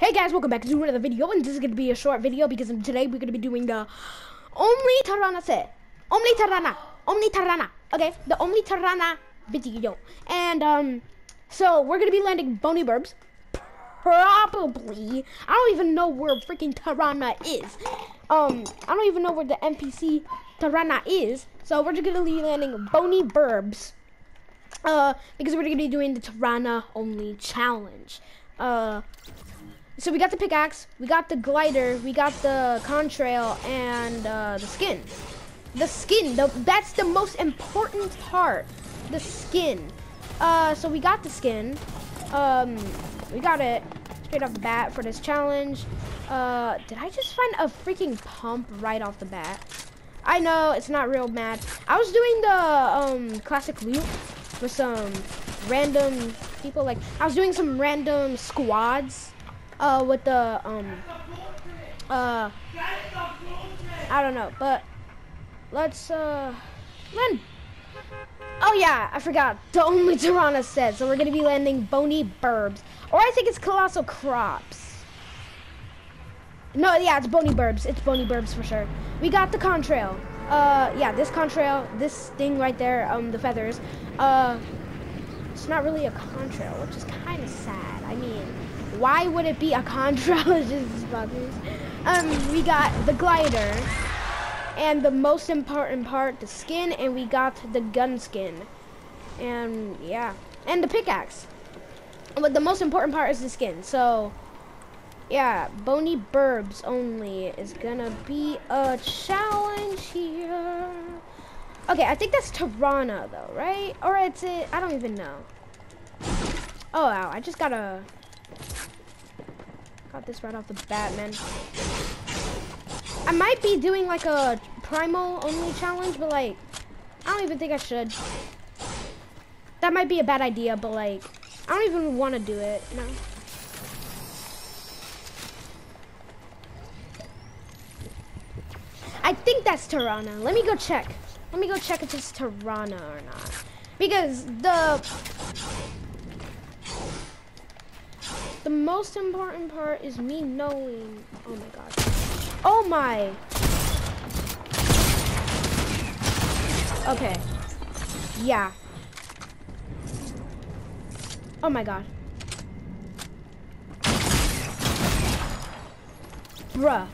Hey guys, welcome back to another video, and this is going to be a short video because today we're going to be doing the Omni Tarana set. Omni Tarana. Omni Tarana. Okay, the Omni Tarana video. And, um, so we're going to be landing Boney Burbs. Probably. I don't even know where freaking Tarana is. Um, I don't even know where the NPC Tarana is. So we're just going to be landing Boney Burbs. Uh, because we're going to be doing the Tarana only challenge. Uh, so we got the pickaxe, we got the glider, we got the contrail, and uh, the skin. The skin, the, that's the most important part. The skin. Uh, so we got the skin. Um, we got it straight off the bat for this challenge. Uh, did I just find a freaking pump right off the bat? I know, it's not real mad. I was doing the um, classic loot with some random people. Like, I was doing some random squads uh, with the, um, uh, I don't know, but let's, uh, land. Oh yeah, I forgot. The only Tarana said. So we're gonna be landing Boney Burbs. Or I think it's Colossal Crops. No, yeah, it's Boney Burbs. It's Boney Burbs for sure. We got the contrail. Uh, yeah, this contrail, this thing right there, um, the feathers. Uh, it's not really a contrail, which is kind of sad. I mean, why would it be a contrail? um, we got the glider, and the most important part, the skin, and we got the gun skin. And, yeah. And the pickaxe. But the most important part is the skin, so... Yeah, Boney Burbs only is gonna be a challenge here. Okay, I think that's Tarana though, right? Or it's it, I don't even know. Oh wow, I just got a, got this right off the bat, man. I might be doing like a primal only challenge, but like, I don't even think I should. That might be a bad idea, but like, I don't even want to do it, no. I think that's Tarana. Let me go check. Let me go check if it's Tarana or not. Because the the most important part is me knowing. Oh my god. Oh my. Okay. Yeah. Oh my god. Bruh.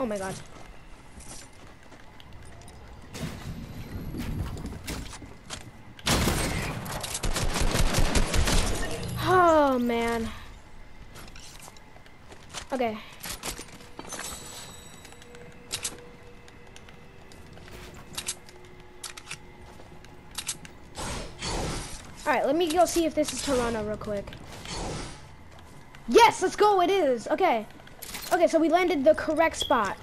Oh my god. Oh man. Okay. Alright, let me go see if this is Toronto real quick. Yes, let's go, it is. Okay. Okay, so we landed the correct spot.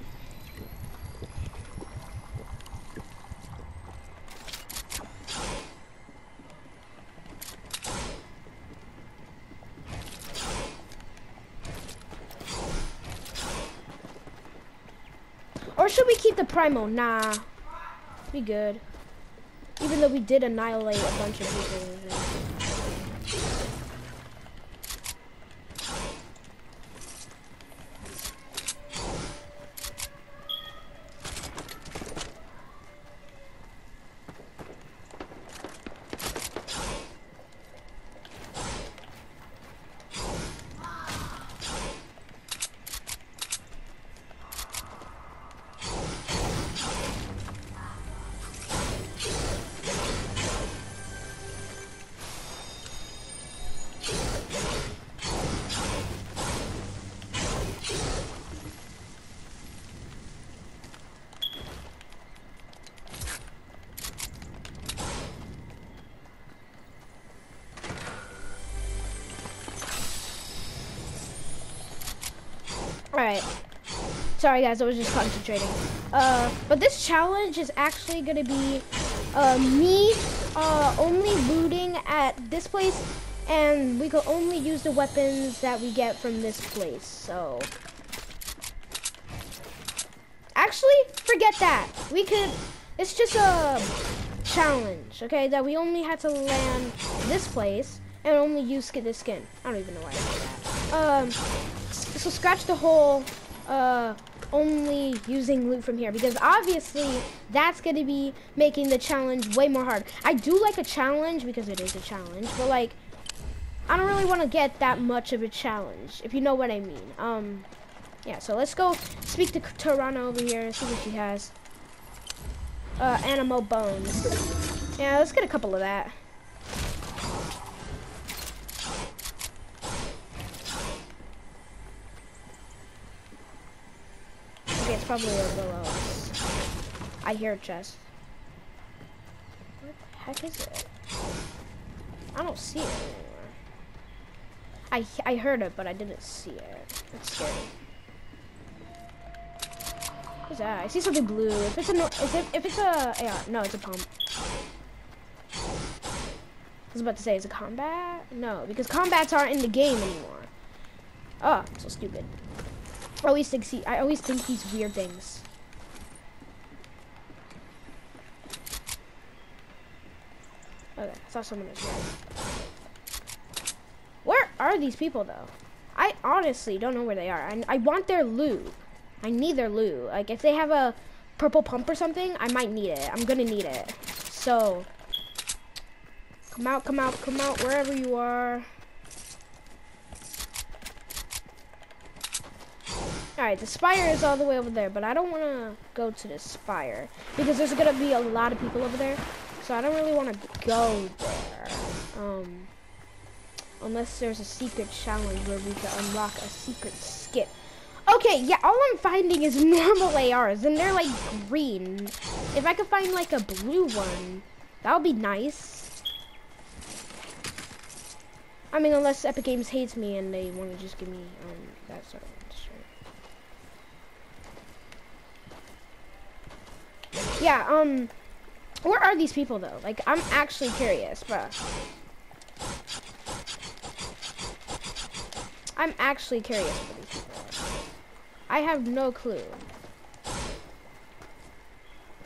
Should we keep the Primo? Nah. Be good. Even though we did annihilate a bunch of people. Alright. Sorry guys, I was just concentrating. Uh, but this challenge is actually gonna be uh, me uh, only looting at this place and we can only use the weapons that we get from this place, so. Actually, forget that. We could, it's just a challenge, okay? That we only had to land this place and only use this skin. I don't even know why I did that. Um, so scratch the whole, uh, only using loot from here because obviously that's going to be making the challenge way more hard. I do like a challenge because it is a challenge, but like, I don't really want to get that much of a challenge, if you know what I mean. Um, yeah, so let's go speak to Tarana over here, and see what she has. Uh, animal bones. Yeah, let's get a couple of that. It's probably below us. I hear a chest. What the heck is it? I don't see it anymore. I, I heard it, but I didn't see it. It's scary. What's that? I see something blue. If it's a no if, it, if it's a yeah, no, it's a pump. I was about to say, is it combat? No, because combats aren't in the game anymore. Oh, so stupid. I always think see I always think these weird things. Okay, saw someone. Where are these people though? I honestly don't know where they are. I, I want their loot. I need their loot. Like if they have a purple pump or something, I might need it. I'm gonna need it. So come out, come out, come out wherever you are. Alright, the spire is all the way over there, but I don't want to go to the spire because there's going to be a lot of people over there. So I don't really want to go there. Um, unless there's a secret challenge where we can unlock a secret skip. Okay, yeah, all I'm finding is normal ARs, and they're like green. If I could find like a blue one, that would be nice. I mean, unless Epic Games hates me and they want to just give me um, that sort of Yeah, um, where are these people though? Like, I'm actually curious, bro. I'm actually curious where these people. I have no clue.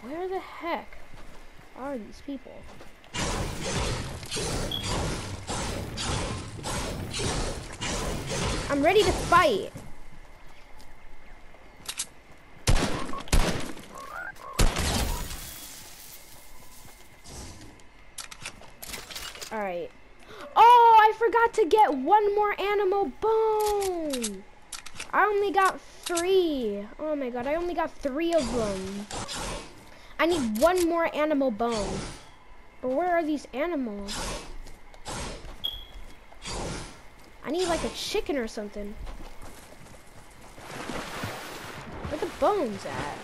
Where the heck are these people? I'm ready to fight. Alright. Oh, I forgot to get one more animal bone. I only got three. Oh my god, I only got three of them. I need one more animal bone. But where are these animals? I need like a chicken or something. Where the bones at?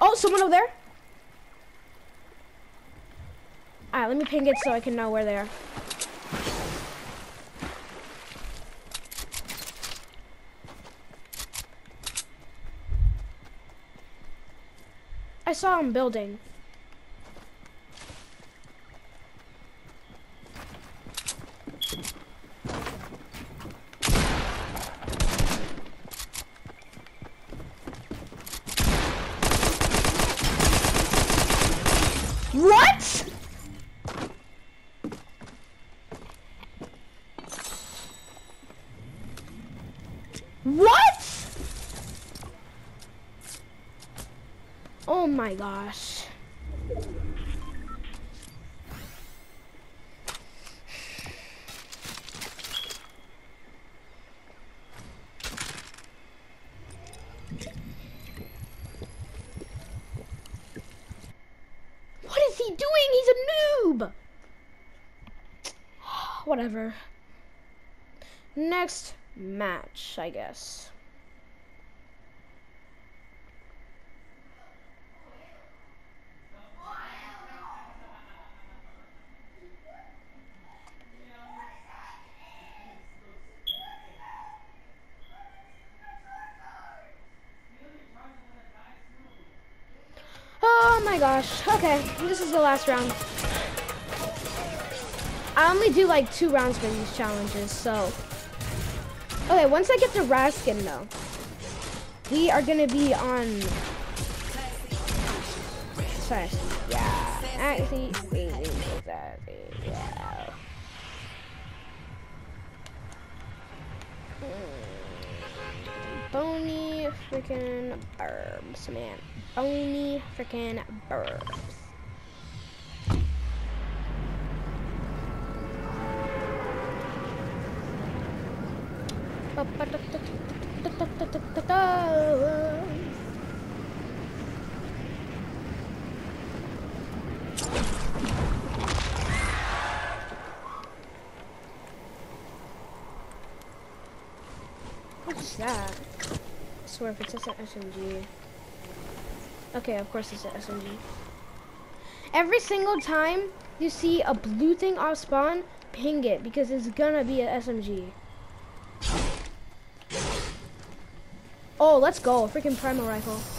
Oh, someone over there? Alright, let me ping it so I can know where they are. I saw him building. my gosh. Oh what is he doing? He's a noob! Whatever. Next match, I guess. Oh my gosh. Okay, this is the last round. I only do like two rounds for these challenges, so. Okay, once I get the Raskin though, we are gonna be on. Sorry, yeah. Actually, yeah. Bony freaking burbs, man. Bony freaking burbs. What's that? I swear if it's just an SMG. Okay, of course it's an SMG. Every single time you see a blue thing off spawn, ping it because it's gonna be an SMG. Oh, let's go. Freaking primal rifle.